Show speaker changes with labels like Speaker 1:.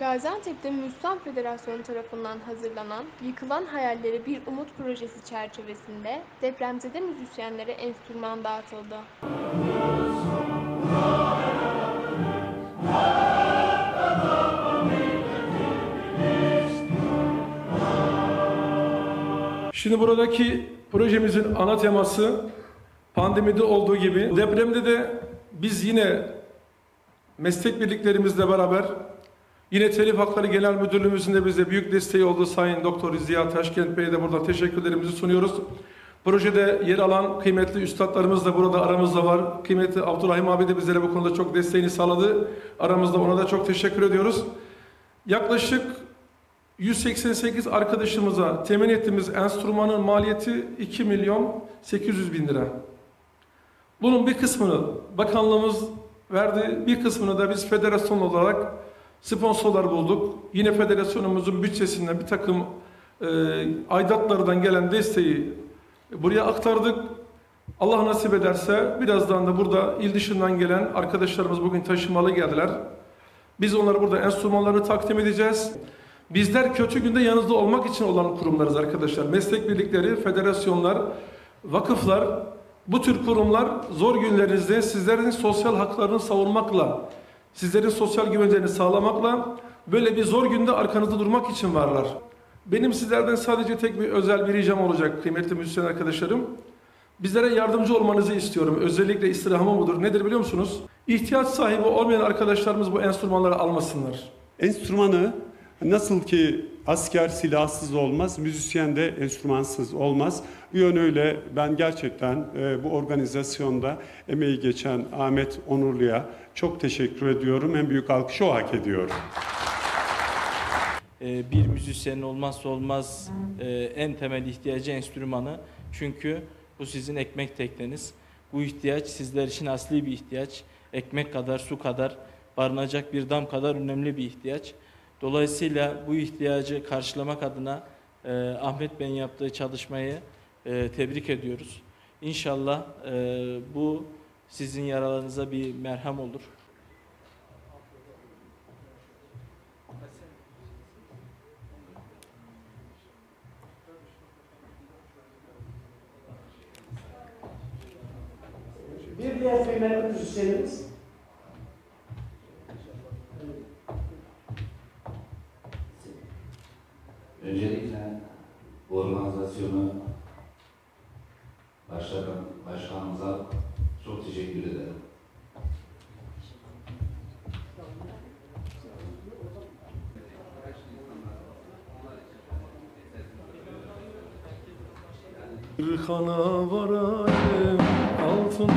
Speaker 1: Gaziantep'te Müslüman Federasyonu tarafından hazırlanan Yıkılan Hayalleri Bir Umut projesi çerçevesinde depremzede müzisyenlere enstrüman dağıtıldı.
Speaker 2: Şimdi buradaki projemizin ana teması pandemide olduğu gibi depremde de biz yine meslek birliklerimizle beraber yine Telif Hakları Genel Müdürlüğümüzün de bize büyük desteği oldu Sayın Doktor Ziya Taşkent Bey'e de burada teşekkürlerimizi sunuyoruz. Projede yer alan kıymetli üstadlarımız da burada aramızda var. Kıymetli Abdurrahim abi de bizlere bu konuda çok desteğini sağladı. Aramızda ona da çok teşekkür ediyoruz. Yaklaşık 188 arkadaşımıza temin ettiğimiz enstrümanın maliyeti 2 milyon 800 bin lira. Bunun bir kısmını bakanlığımız verdi, bir kısmını da biz federasyon olarak sponsorlar bulduk. Yine federasyonumuzun bütçesinden bir takım e, aidatlardan gelen desteği buraya aktardık. Allah nasip ederse birazdan da burada il dışından gelen arkadaşlarımız bugün taşımalı geldiler. Biz onlara burada enstrümanları takdim edeceğiz. Bizler kötü günde yanınızda olmak için olan kurumlarız arkadaşlar. Meslek birlikleri, federasyonlar, vakıflar, bu tür kurumlar zor günlerinizde sizlerin sosyal haklarını savunmakla, sizlerin sosyal güvenceni sağlamakla böyle bir zor günde arkanızda durmak için varlar. Benim sizlerden sadece tek bir özel bir ricam olacak kıymetli müzisyen arkadaşlarım. Bizlere yardımcı olmanızı istiyorum. Özellikle istirhamım budur. Nedir biliyor musunuz? İhtiyaç sahibi olmayan arkadaşlarımız bu enstrümanları almasınlar.
Speaker 3: Enstrümanı nasıl ki asker silahsız olmaz, müzisyen de enstrümansız olmaz. Bu yönüyle ben gerçekten e, bu organizasyonda emeği geçen Ahmet Onurlu'ya çok teşekkür ediyorum. En büyük alkışı o hak ediyor.
Speaker 4: Ee, bir müzisyenin olmazsa olmaz e, en temel ihtiyacı enstrümanı. Çünkü bu sizin ekmek tekneniz. Bu ihtiyaç sizler için asli bir ihtiyaç. Ekmek kadar, su kadar, barınacak bir dam kadar önemli bir ihtiyaç. Dolayısıyla bu ihtiyacı karşılamak adına e, Ahmet Bey'in yaptığı çalışmayı e, tebrik ediyoruz. İnşallah e, bu sizin yaralarınıza bir merhem olur.
Speaker 5: Bir diğer kıymetli müzisyenimiz
Speaker 6: Öncelikle bu organizasyonu başlayan başkanımıza çok teşekkür ederim.
Speaker 2: Bir hana varayım altın